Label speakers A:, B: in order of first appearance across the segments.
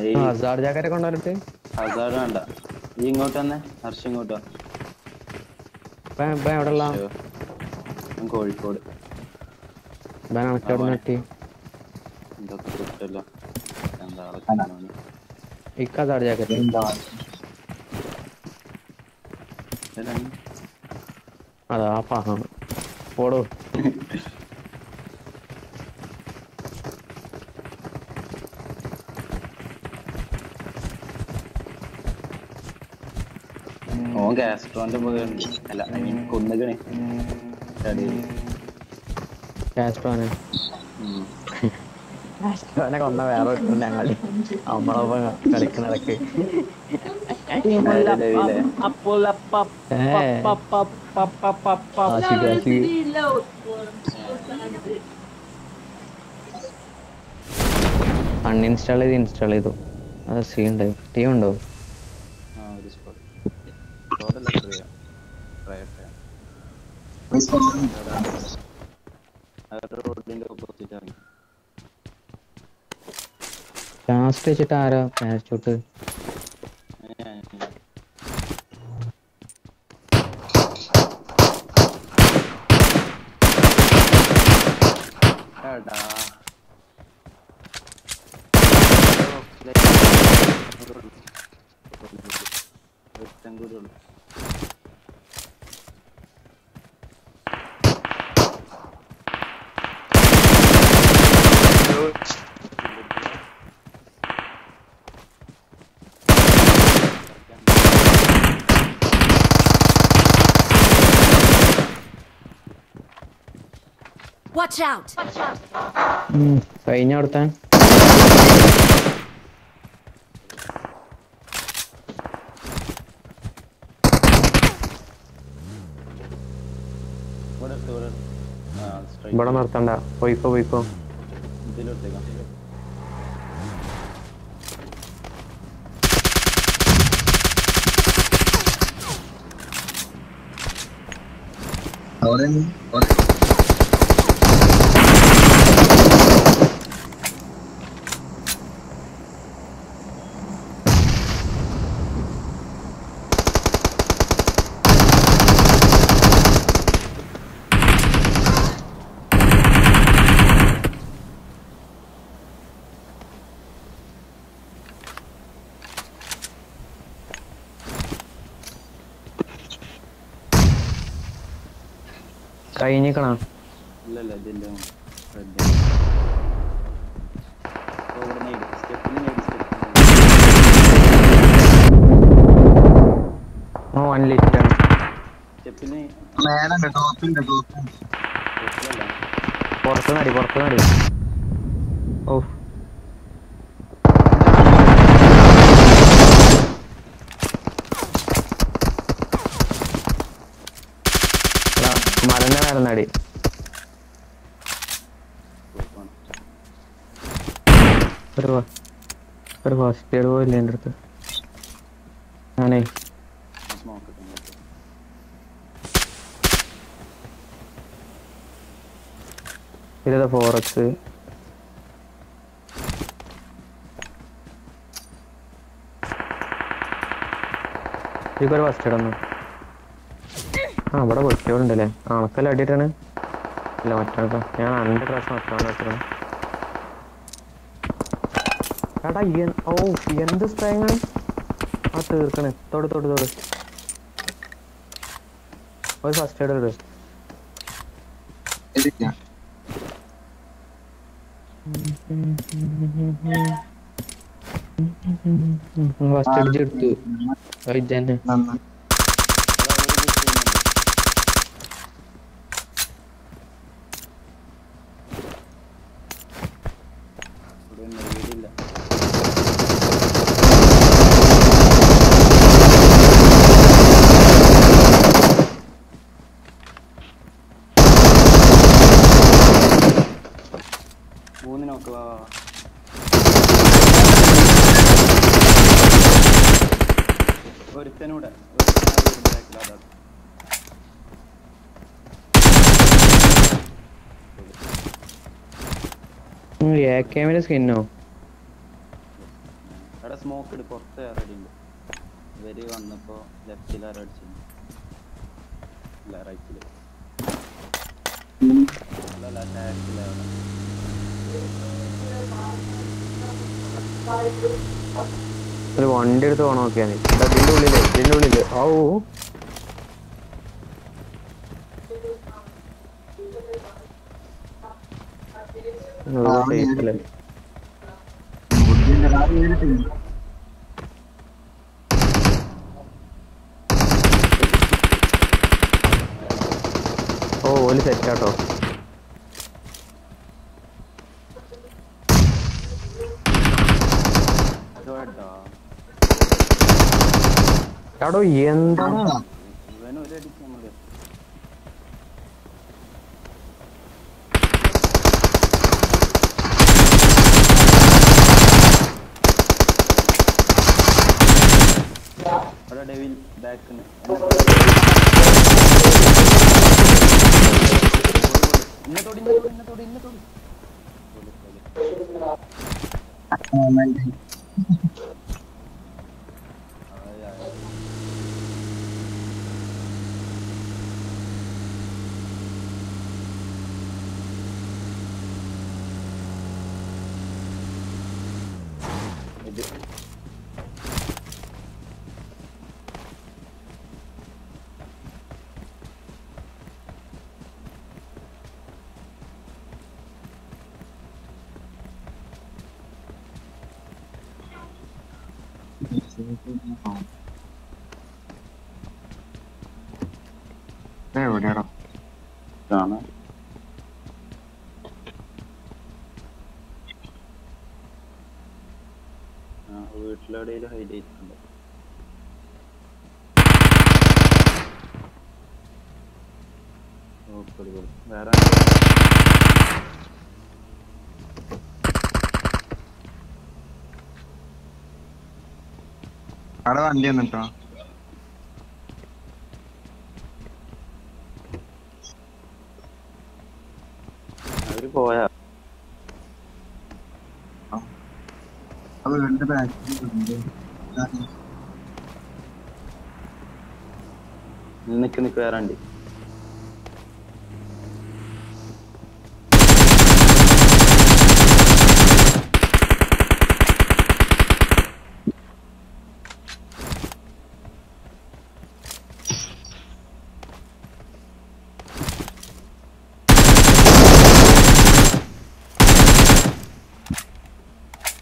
A: ഏയ്.
B: Hazard jacket കൊണ്ടുവന്നിട്ട്?
A: Hazard വേണ്ട. നീ ഇങ്ങോട്ട് തന്നെ ഹർഷ ഇങ്ങോട്ടോ
B: എവിടെയുള്ള?
A: കോഴിക്കോട്.
B: ജാക്കറ്റ്. അതാ പാഹാണ് പോടോ.
A: ഓൻ കാസ്ട്രോന്റെ പോയുണ്ട് അല്ല ഐ മീൻ കൊന്നുകണേ.
B: കാസ്ട്രോനെ. കാസ്ട്രോനെ കൊന്ന വേറെ ഞങ്ങൾ നമ്മളൊപ്പം ആശിക് അൺഇൻസ്റ്റാൾ ചെയ്ത് ഇൻസ്റ്റാൾ ചെയ്തു അത് സീൻ ഉണ്ടായി ടീം ഉണ്ടോ.
A: ആ ഒരു സ്പോട്ട് ട്രയ അവരുടെ റോഡിന്റെ ഓപ്പോസിറ്റ് ഇറങ്ങി
B: ലാസ്റ്റ് വെച്ചിട്ട് ആരാ പാരച്ചൂട്ട്
A: ഏ, എടാ. ഒരുത്തൻ കൂടി ഉള്ളു.
C: Watch out!
B: കഴിഞ്ഞ അവിടുത്തെ
A: ഇവിടെ എടുത്ത് ഇവിടെ എടുത്ത്. ആ, straight
B: ഇവിടെ നിർത്തണ്ട പോയിക്കോ പോയിക്കോ
A: ഇതിലെടുത്തേക്കാം.
D: അവിടെ
B: കഴിഞ്ഞിക്കണോ
A: ഇല്ല ഇല്ല ഇതില്ല റെഡ് ഇവിടെ നേടി സ്റ്റെപ്പിൽ നേടി
B: ഓ വൺ ലിറ്റർ
A: സ്റ്റെപ്പിൽ
D: മേലുണ്ട് ടോപ്പിണ്ട് ടോപ്പിണ്ട്
A: സ്റ്റെപ്പിലല്ല
B: പുറത്ത് നടി പുറത്ത് നടി ഓ. മലന്റെ മേലെ നടി
A: സ്റ്റോപ്പാണ്
B: ഒരു ഫസ്റ്റ് പോയില്ല എന്റെ അടുത്ത്. ഞാനേ. ഇതാ ഫോർ ഇതൊരു ഫസ്റ്റ് ഒന്ന്. ആ ഇവിടെ പൊട്ടിയോളുണ്ടല്ലേ അണക്കല്ല അടിയിട്ടാണ് ഇല്ല മറ്റേ ഞാൻ രണ്ട് പ്രാവശ്യം മറ്റാണ് വെച്ചത് എടാ ഓ എന്ത് സ്പ്രേങ്ങാണ് ആ തീർക്കണ് തൊട് തൊട് തൊട് ഒരു ഫസ്റ്റ് എയ്ഡ് ഇട് ഫസ്റ്റ് എയ്ഡ് എടുത്തു അത് തന്നെ
D: നന്നായി
A: ഇവിടെ ഒരു പുഷ് ചെയ്യുന്നുണ്ട് ഇവിടെ ഉണ്ട്, വീടില്ല മൂന്ന് നോക്ക് വാ വാ, വാ. ഒരുത്തനൂടെ ഒരുത്തനാ.
B: എ കെമിന്റെ സ്കിന്നോ
A: അവിടെ സ്മോക്ക് ഇട് പുറത്ത് റെഡി ഉണ്ട്. ഇവർ വന്നപ്പോ ലെഫ്റ്റിൽ ആരോ അടിച്ചു ഇല്ല റൈറ്റിൽ അല്ല
B: ഒരു വണ്ടി എടുത്ത് പോകണം നോക്കിയാൽ ഇതിന്റെ ഉള്ളിൽ ഇതിന്റെ
D: ഉള്ളിൽ. ഓ.
B: ഓ ഓൽ സെറ്റാട്ടോ
A: അത് കേട്ടോ
B: എടോ എന്താ?
A: ഇവന് ഒരു അടിക്ക് നമ്മൾ അവിടെ ഡെവിൽ ബാക്കിന് ഇന്നെ തൊടി ഇന്നെ തൊടി ഇന്നെ തൊടി.
D: ഏ, എവിടെയാടോ?
A: കാണാം ആ വീട്ടിലെവിടെയും ഹൈഡ് ചെയ്തിട്ടുണ്ട് ഓ, പൊടി, പൊടി. വേറെ
D: അവിടെ വണ്ടി വന്നിട്ടോ
A: അവർ പോയാ.
D: വീടിന്റെ ബാക്കിൽ
A: നിക്ക് നിക്ക് വേറെ ഉണ്ട്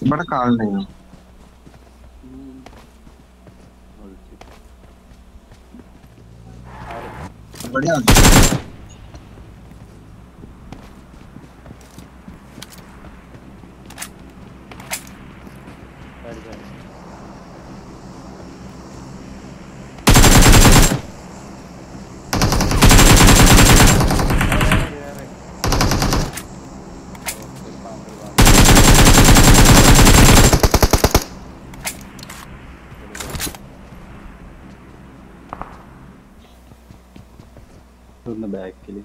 D: ഇവിടെ കാളുണ്ടായിരുന്നു ഇവിടെ
A: അവിടെ ബാക്കിൽ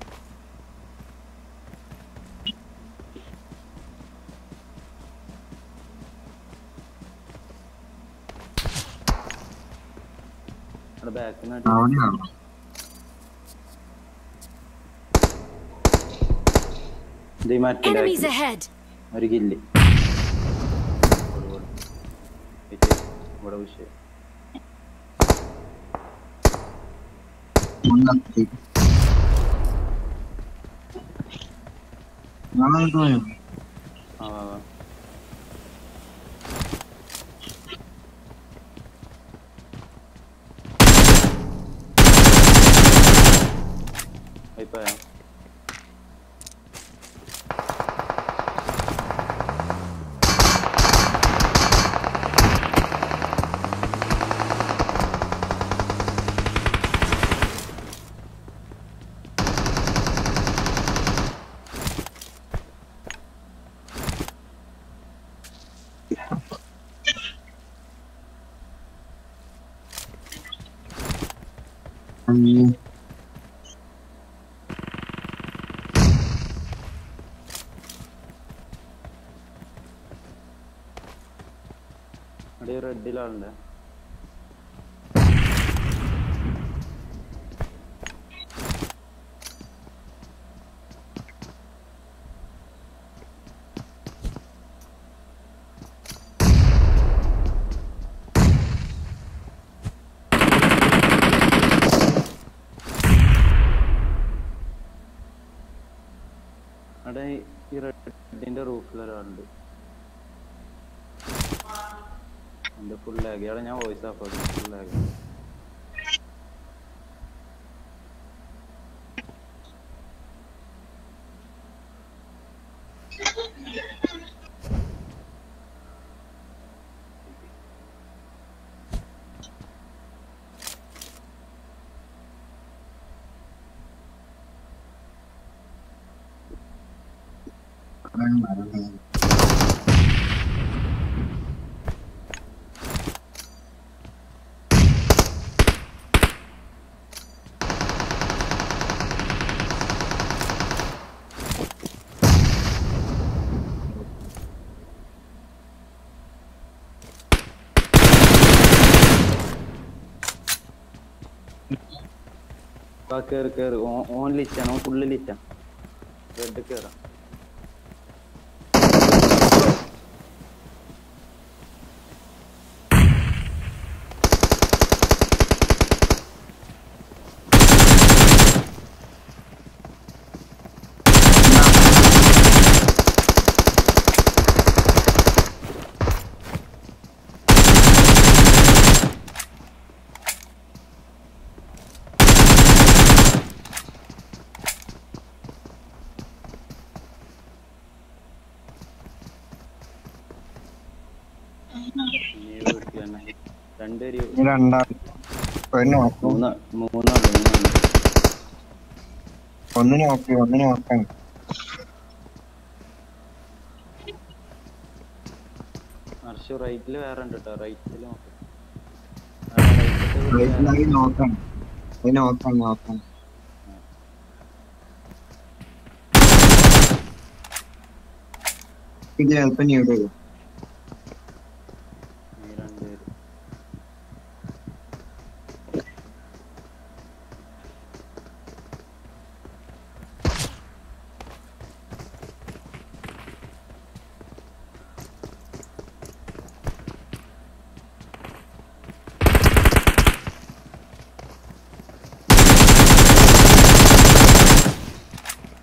A: മറ്റേ
C: Enemies ahead!
A: ഒരു കില്ല്. ഇവിടെ വിഷയം. Надо. from you. അടി റെഡിലാണല്ലേ ഫുൾ ലാഗ് അവിടെ ഞാൻ വോയിസ് ഓഫ് ആക്കി ഫുൾ ലാഗ്
D: അതാണ് മരണം
A: കേറ് കേറ് ഓ- ഓൻ ലിറ്റാണ് ഓൻ ഫുള്ള് ലിറ്റാ റെഡ് കേറാം
D: രണ്ടാൾ ഒരു നോക്കും
A: ഹർഷു റൈറ്റിൽ വേറെ ഉണ്ട് കേട്ടോ റൈറ്റിൽ നോക്ക്.
D: ഇത് ചിലപ്പോ വരും
A: നീ രണ്ടുപേര്
D: എന്നാ കരടി. ആ,
A: വാട പൊടി പൊടി